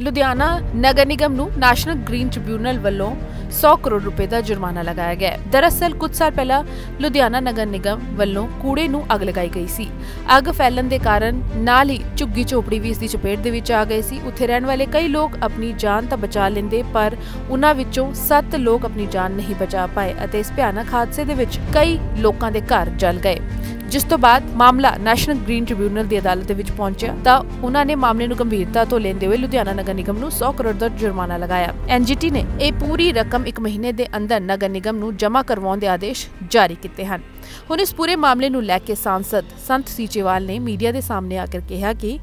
ਲੁਧਿਆਣਾ ਨਗਰ ਨਿਗਮ ਨੂੰ national green tribunal ਵੱਲੋਂ 100 ਕਰੋੜ ਰੁਪਏ ਦਾ ਜੁਰਮਾਨਾ ਲਗਾਇਆ ਗਿਆ ਦਰਅਸਲ, ਕੁਝ ਸਾਲ ਪਹਿਲਾਂ ਲੁਧਿਆਣਾ ਨਗਰ ਨਿਗਮ ਵੱਲੋਂ ਕੂੜੇ ਨੂੰ ਅੱਗ ਲਗਾਈ ਗਈ ਸੀ। ਅੱਗ ਫੈਲਣ ਦੇ ਕਾਰਨ ਨਾਲ ਹੀ ਝੁੱਗੀ ਝੋਪੜੀ ਵੀ ਇਸ ਦੀ ਚਪੇਟ ਦੇ ਵਿੱਚ ਆ ਗਏ ਸੀ। ਉੱਥੇ ਰਹਿਣ ਵਾਲੇ ਕਈ ਲੋਕ ਆਪਣੀ ਜਾਨ ਤਾਂ ਬਚਾ ਲੈਂਦੇ, ਪਰ ਉਹਨਾਂ ਵਿੱਚੋਂ 7 ਲੋਕ ਆਪਣੀ ਜਾਨ ਨਹੀਂ ਬਚਾ ਪਾਏ ਅਤੇ ਇਸ ਭਿਆਨਕ ਹਾਦਸੇ ਦੇ ਵਿੱਚ ਕਈ ਲੋਕਾਂ ਦੇ ਘਰ ਜਲ ਗਏ। ਜਿਸ ਤੋਂ ਬਾਅਦ ਮਾਮਲਾ ਨੈਸ਼ਨਲ ਗ੍ਰੀਨ ਟ੍ਰਿਬਿਊਨਲ ਦੀ ਅਦਾਲਤ ਦੇ ਵਿੱਚ ਪਹੁੰਚਿਆ, ਤਾਂ ਉਹਨਾਂ ਨੇ ਮਾਮਲੇ ਨੂੰ ਗੰਭੀਰਤਾ ਤੋਂ ਲੈਂਦੇ ਹੋਏ ਲੁਧਿਆਣਾ ਨਗਰ ਨਿਗਮ ਨੂੰ 100 ਕਰੋੜ ਦਾ ਜੁਰਮਾਨਾ ਲਗਾਇਆ। ਐਨਜੀਟੀ ਨੇ ਇਹ ਪੂਰੀ ਰਕਮ ਇੱਕ ਮਹੀਨੇ ਦੇ ਅੰਦਰ ਨਗਰ ਨਿਗਮ ਨੂੰ ਜਮ੍ਹਾਂ ਕਰਵਾਉਣ ਦੇ ਆਦੇਸ਼ ਜਾਰੀ ਕੀਤੇ ਹਨ। ਹੁਣ ਇਸ ਪੂਰੇ ਮਾਮਲੇ ਨੂੰ ਲੈ ਕੇ ਸਾਂਸਦ ਸੰਤ ਸੀਚੇਵਾਲ ਨੇ ਮੀਡੀਆ ਦੇ ਸਾਹਮਣੇ ਆ ਕੇ ਕਿਹਾ ਕਿ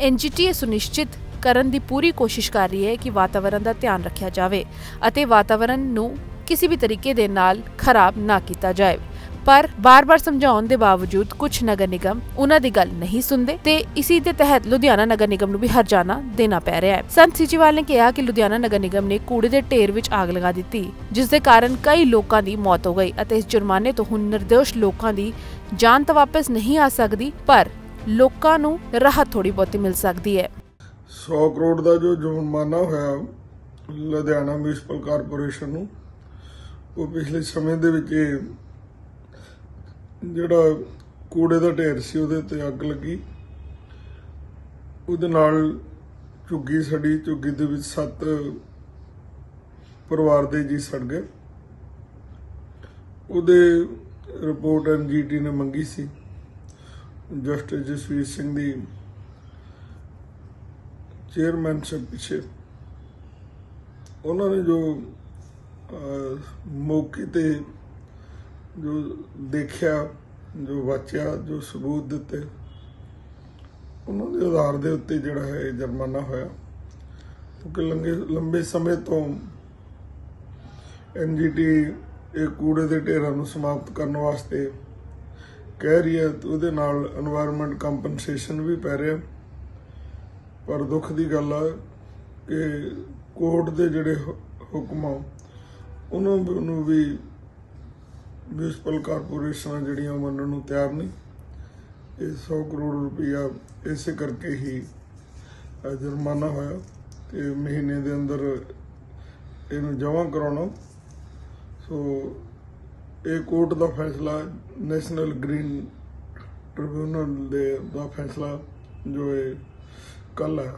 ਐਨਜੀਟੀ ਇਹ ਸੁਨਿਸ਼ਚਿਤ ਕਰਨ ਦੀ ਪੂਰੀ ਕੋਸ਼ਿਸ਼ ਕਰ ਰਹੀ ਹੈ ਕਿ ਵਾਤਾਵਰਣ ਦਾ ਧਿਆਨ ਰੱਖਿਆ ਜਾਵੇ ਅਤੇ ਵਾਤਾਵਰਣ ਨੂੰ ਕਿਸੇ ਵੀ ਤਰੀਕੇ ਦੇ ਨਾਲ ਖਰਾਬ ਨਾ ਕੀਤਾ ਜਾਏ। ਪਰ ਬਾਰ-ਬਾਰ ਸਮਝਾਉਣ ਦੇ ਬਾਵਜੂਦ ਕੁਝ ਨਗਰ ਨਿਗਮ ਉਹਨਾਂ ਦੀ ਗੱਲ ਨਹੀਂ ਸੁਣਦੇ ਤੇ ਇਸੇ ਦੇ ਤਹਿਤ ਲੁਧਿਆਣਾ ਨਗਰ ਨਿਗਮ ਨੂੰ ਵੀ ਹਰਜਾਨਾ ਦੇਣਾ ਪੈ ਰਿਹਾ ਹੈ। ਸੰਤ ਸੀਚੇਵਾਲ ਨੇ ਕਿਹਾ ਕਿ ਲੁਧਿਆਣਾ ਨਗਰ ਨਿਗਮ ਨੇ ਕੂੜੇ ਦੇ ਢੇਰ ਵਿੱਚ ਆਗ ਲਗਾ ਦਿੱਤੀ, ਜਿਸ ਦੇ ਕਾਰਨ ਕਈ ਲੋਕਾਂ ਦੀ ਮੌਤ ਹੋ ਗਈ ਅਤੇ ਇਸ ਜੁਰਮਾਨੇ ਤੋਂ ਹੁਣ ਨਿਰਦੋਸ਼ ਲੋਕਾਂ ਦੀ ਜਾਨ ਤਾਂ ਵਾਪਸ ਨਹੀਂ ਆ ਸਕਦੀ, ਪਰ ਲੋਕਾਂ ਨੂੰ ਰਾਹਤ ਥੋੜੀ ਬਹੁਤੀ ਮਿਲ ਸਕਦੀ ਹੈ। 100 ਕਰੋੜ ਦਾ ਜੋ ਜੁਰਮਾਨਾ ਹੋਇਆ ਲੁਧਿਆਣਾ ਮਿਊਨਿਸਪਲ ਕਾਰਪੋਰੇਸ਼ਨ ਨੂੰ, ਉਹ ਪਿਛਲੇ ਸਮੇਂ ਦੇ ਵਿੱਚ ਜਿਹੜਾ ਕੂੜੇ ਦਾ ਢੇਰ ਸੀ ਉਹਦੇ ਤੇ ਅੱਗ ਲੱਗੀ। ਉਹਦੇ ਨਾਲ ਝੁੱਗੀ ਸੜੀ, ਝੁੱਗੀ ਦੇ ਵਿੱਚ ਸੱਤ ਪਰਿਵਾਰ ਦੇ ਜੀ ਸੜ ਗਏ। ਉਹਦੇ ਰਿਪੋਰਟ ਐਨਜੀਟੀ ਨੇ ਮੰਗੀ ਸੀ। ਜਸਟਿਸ ਜਸਵੀਰ ਸਿੰਘ ਦੀ ਚੇਅਰਮੈਨਸ਼ਿਪ ਪਿੱਛੇ। ਉਹਨਾਂ ਨੇ ਜੋ ਮੌਕੇ ਤੇ ਜੋ ਦੇਖਿਆ, ਜੋ ਵਾਚਿਆ, ਜੋ ਸਬੂਤ ਦਿੱਤੇ, ਉਹਨਾਂ ਦੇ ਆਧਾਰ ਦੇ ਉੱਤੇ ਜਿਹੜਾ ਹੈ ਜੁਰਮਾਨਾ ਹੋਇਆ। ਕਿਉਂਕਿ ਲੰਗੇ, ਲੰਬੇ ਸਮੇਂ ਤੋਂ ਐਨਜੀਟੀ ਇਹ ਕੂੜੇ ਦੇ ਢੇਰਾਂ ਨੂੰ ਸਮਾਪਤ ਕਰਨ ਵਾਸਤੇ ਕਹਿ ਰਹੀ ਹੈ ਉਹਦੇ ਨਾਲ এনवायरमेंट ਕੰਪਨਸੇਸ਼ਨ ਵੀ ਪੈ ਰਿਹਾ। ਪਰ ਦੁੱਖ ਦੀ ਗੱਲ ਹੈ ਕਿ ਕੋਰਟ ਦੇ ਜਿਹੜੇ ਹੁਕਮ ਆ, ਉਹਨਾਂ ਨੂੰ ਵੀ ਮਿਊਨਿਸਪਲ ਕਾਰਪੋਰੇਸ਼ਨਾਂ ਜਿਹੜੀਆਂ ਉਹ ਮੰਨਣ ਨੂੰ ਤਿਆਰ ਨਹੀਂ, ਇਹ 100 ਕਰੋੜ ਰੁਪਇਆ ਇਸੇ ਕਰਕੇ ਹੀ ਜੁਰਮਾਨਾ ਹੋਇਆ ਤੇ ਮਹੀਨੇ ਦੇ ਅੰਦਰ ਇਹਨੂੰ ਜਮ੍ਹਾਂ ਕਰਾਉਣਾ। ਸੋ ਇਹ ਕੋਰਟ ਦਾ ਫੈਸਲਾ ਨੈਸ਼ਨਲ ਗ੍ਰੀਨ ਟ੍ਰਿਬਿਊਨਲ ਦੇ ਦਾ ਫੈਸਲਾ ਜੋ ਹੈ ਕੱਲ ਹੈ।